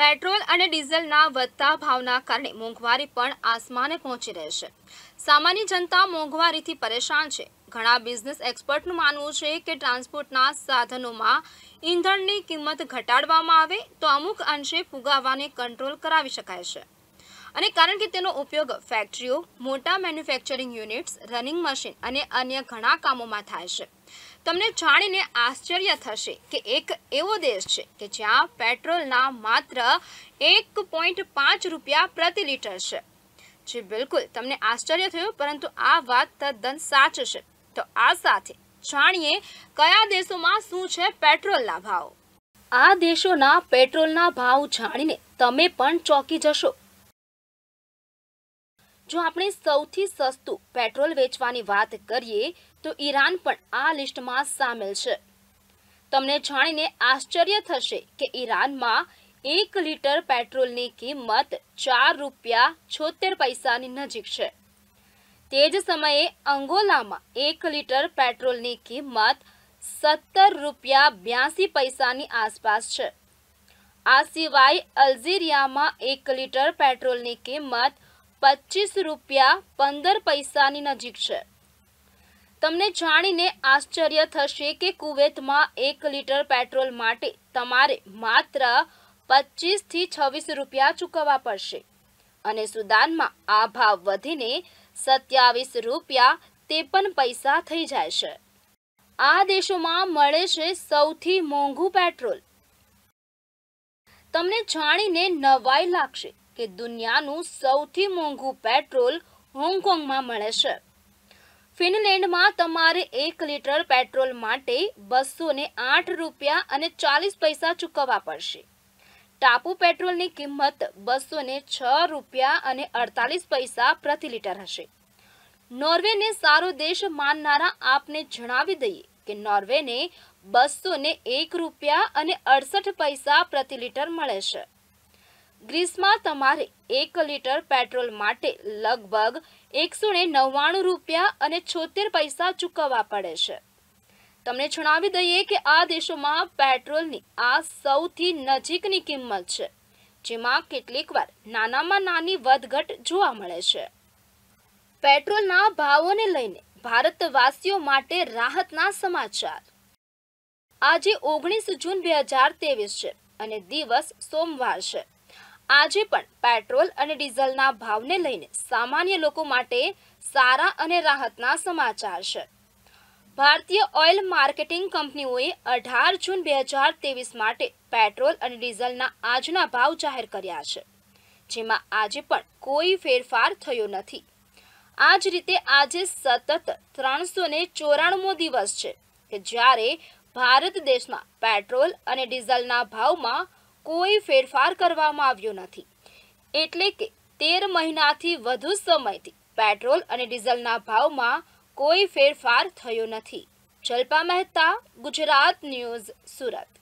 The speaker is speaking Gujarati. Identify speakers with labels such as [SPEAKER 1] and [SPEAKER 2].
[SPEAKER 1] પેટ્રોલ અને ડીઝલના વધતા ભાવના કારણે મોંઘવારી પણ આસમાને પહોંચી રહેશે સામાન્ય જનતા મોંઘવારીથી પરેશાન છે. ઘણા બિઝનેસ એક્સપર્ટનું માનવું છે કે ટ્રાન્સપોર્ટના સાધનોમાં ઈંધણની કિંમત ઘટાડવામાં આવે તો અમુક અંશે ફુગાવાને કંટ્રોલ કરાવી શકાય છે. અને કારણ કે તેનો ઉપયોગ ફેક્ટરીઓ, મોટા મેન્યુફેક્ચરિંગ યુનિટ્સ, રનિંગ મશીન અને અન્ય ઘણા કામોમાં થાય છે. તમને જાણીને આશ્ચર્ય થશે કે એક એવો દેશ છે કે જ્યાં પેટ્રોલના માત્ર એક પોઈન્ટ પાંચ રૂપિયા પ્રતિ લીટર છે. જી બિલકુલ, તમને આશ્ચર્ય થયું, પરંતુ આ વાત તદ્દન સાચ છે. તો આ સાથે જાણીએ કયા દેશોમાં શું છે પેટ્રોલના ભાવ. આ દેશોના પેટ્રોલના ભાવ જાણીને તમે પણ ચોંકી જશો. જો આપણે સૌથી સસ્તું પેટ્રોલ વેચવાની વાત કરીએ, તો ઈરાન પણ આ લિસ્ટમાં સામેલ છે. તમને જાણીને આશ્ચર્ય થશે કે ઈરાનમાં એક લીટર પેટ્રોલની કિંમત ચાર રૂપિયા છોતેર પૈસાની નજીક છે. તે જ સમયે અંગોલામાં એક લીટર પેટ્રોલની કિંમત સત્તર રૂપિયા બ્યાસી પૈસાની આસપાસ છે. આ સિવાય અલ્જીરિયામાં એક લીટર પેટ્રોલની કિંમત પચીસ રૂપિયા પંદર પૈસાની નજીક છે. તમને જાણીને આશ્ચર્ય થશે કે કુવેતમાં એક લીટર પેટ્રોલ માટે તમારે માત્ર પચીસથી છવ્વીસ રૂપિયા ચૂકવવા પડશે. અને સુદાનમાં આ ભાવ વધીને સત્યાવીસ રૂપિયા ત્રેપન પૈસા થઈ જાય છે. આ દેશોમાં મળે છે સૌથી મોંઘું પેટ્રોલ. તમને જાણીને નવાઈ લાગશે. કે દુનિયાનું સૌથી મોંઘું પેટ્રોલ હોંગકોંગમાં મળે છે. ફિનલેન્ડમાં તમારે એક લીટર પેટ્રોલ માટે બસો ને આઠ રૂપિયા અને ચાલીસ પૈસા ચૂકવવા પડશે. ટાપુ પેટ્રોલની કિંમત બસો ને છ રૂપિયા અને અડતાલીસ પૈસા પ્રતિ લીટર હશે. નોર્વેને સારો દેશ માનનારા આપને જણાવી દઈએ કે નોર્વેને બસો ને એક રૂપિયા અને અડસઠ પૈસા પ્રતિ લીટર મળે છે. ગ્રીસમાં તમારે એક લીટર પેટ્રોલ માટે લગભગ એકસો ને નવ્વાણું રૂપિયા અને છોતેર પૈસા ચૂકવવા પડે છે. તમને જણાવી દઈએ કે આ દેશોમાં પેટ્રોલની આ સૌથી નજીકની કિંમત છે, જેમાં કેટલીકવાર નાનામાં નાની વધઘટ જોવા મળે છે. પેટ્રોલના ભાવોને લઈને ભારતવાસીઓ માટે રાહતના સમાચાર. આજે ઓગણીસ જૂન બે હજાર ત્રેવીસ છે અને દિવસ સોમવાર છે. આજે પણ પેટ્રોલ અને ડીઝલના ભાવને લઈને સામાન્ય લોકો માટે સારા અને રાહતના સમાચાર છે. ભારતીય ઓઇલ માર્કેટિંગ કંપનીઓએ અઢાર જૂન બે હજાર ત્રેવીસ માટે પેટ્રોલ અને ડીઝલના આજના ભાવ જાહેર કર્યા છે, જેમાં આજે પણ કોઈ ફેરફાર થયો નથી. આ જ રીતે આજે સતત ત્રણસો ને ચોરાણમો દિવસ છે કે જ્યારે ભારત દેશમાં પેટ્રોલ અને ડીઝલના ભાવમાં કોઈ ફેરફાર કરવામાં આવ્યો નથી. એટલે કે તેર મહિનાથી વધુ સમયથી પેટ્રોલ અને ડીઝલના ભાવમાં કોઈ ફેરફાર થયો નથી. જલ્પા મહેતા, ગુજરાત ન્યૂઝ સુરત.